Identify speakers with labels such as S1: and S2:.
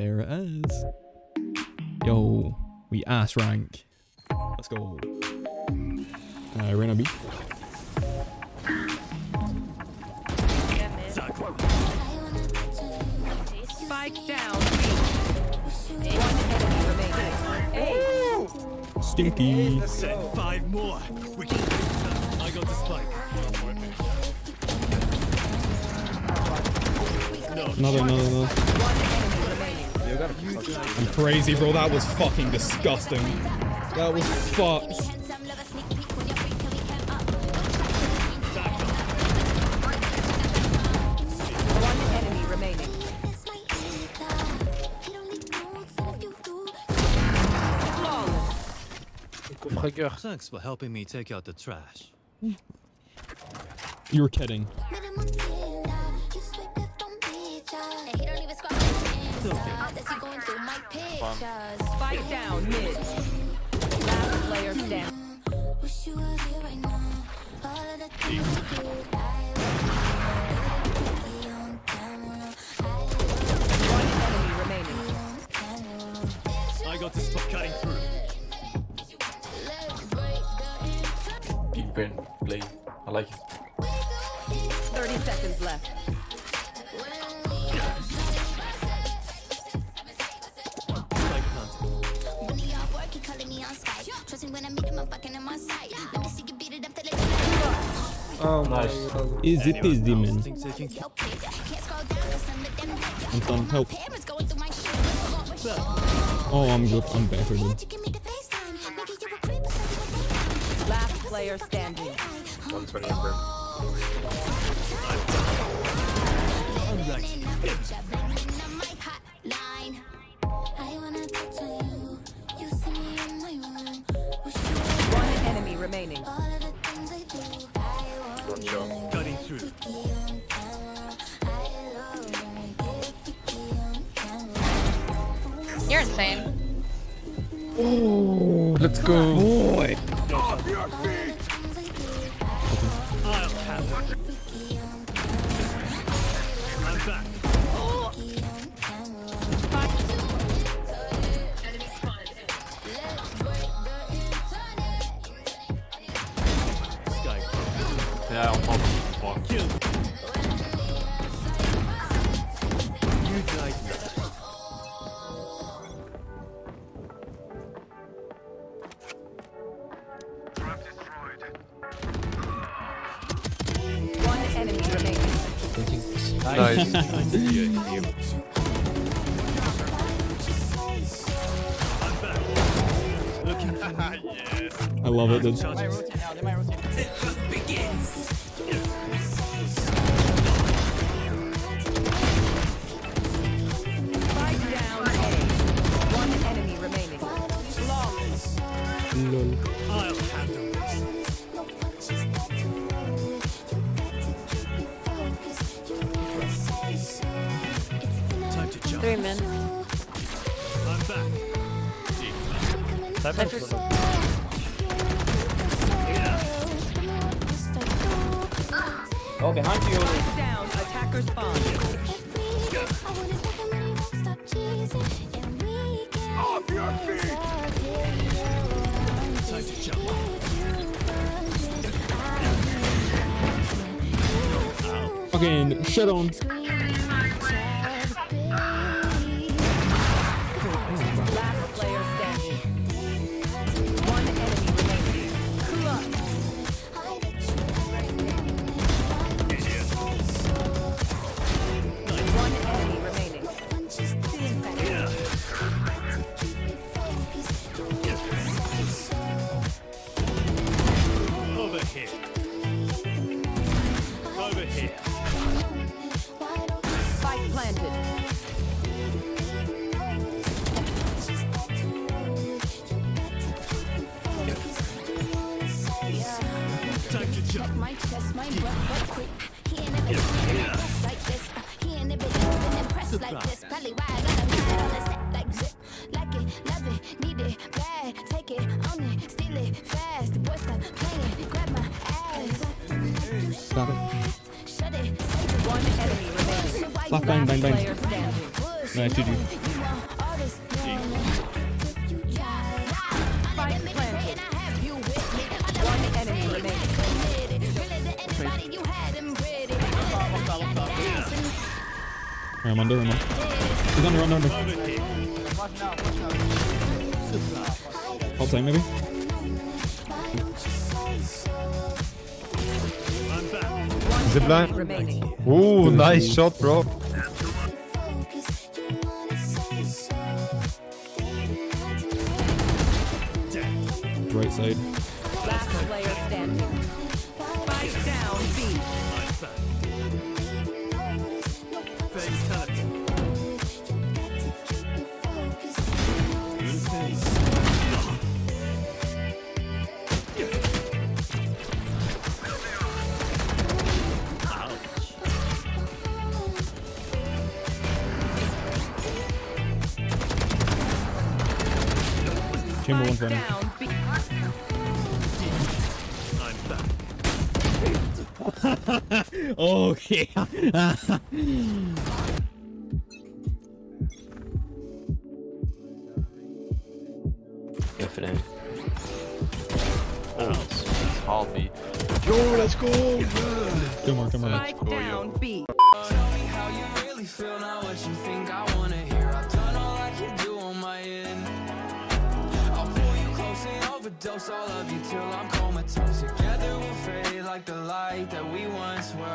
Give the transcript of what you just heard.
S1: There it is. Yo, we ass rank. Let's go. Uh, Reyna B.
S2: Spike down.
S3: One
S2: enemy remaining.
S1: Stinky.
S4: Send five more. We can. I got the spike. Another, another,
S1: another.
S5: One enemy remaining.
S4: I'm crazy,
S1: bro. That was fucking disgusting. That was fucked.
S2: One enemy remaining.
S6: Flawless.
S4: Thanks for helping me take out the trash.
S1: You were
S7: kidding.
S2: Spike down mid. Last player standing. One enemy remaining.
S4: I got the spike cutting through.
S8: Big brain play. I like it.
S2: 30 seconds left.
S6: Oh Nice.
S1: Easy peasy, man.
S4: Think taking
S1: Anton, help. Oh, I'm good. I'm better, dude.
S2: Last player standing. 120
S8: per.
S4: One
S3: You're insane.
S1: Let's go. Boy.
S4: I'll
S2: enemy remaining.
S4: Nice. I'm back. Looking for me.
S1: I love it, dude.
S4: Charges.
S2: Spike down A. One enemy remaining. Lol.
S9: Oh,
S5: behind you. Spike
S2: down. Attacker spawn.
S4: Time to jump.
S1: Fucking shit on.
S4: My chest, my breath, but quick. He ain't never been impressed like this. Uh, he ain't never been impressed like this. Probably why I got a man on the set like zip. Like it, love it, need it, bad. Take it, own it, steal it, fast. The boy stop playing, grab my ass.
S1: Got it. Shut it, save
S2: it. One enemy remaining. Why Left you bang, bang, bang. Player standing. Bush,
S1: Nice, GG. I'm under, I'm under. He's under, under, under. Hold tight, maybe?
S4: I'm back.
S2: Zip line.
S10: Ooh, nice shot, bro.
S1: Right side. Chamber one Spike friend.
S2: down B.
S4: I'm back. Okay.
S11: Yeah, for them.
S4: Oh,
S7: I'll be. Yo,
S10: let's go.
S1: Two more, two more. Spike
S2: down B.
S12: Tell me how you really feel, not what you think all of you till I'm comatose. Together we'll fade like the light that we once were.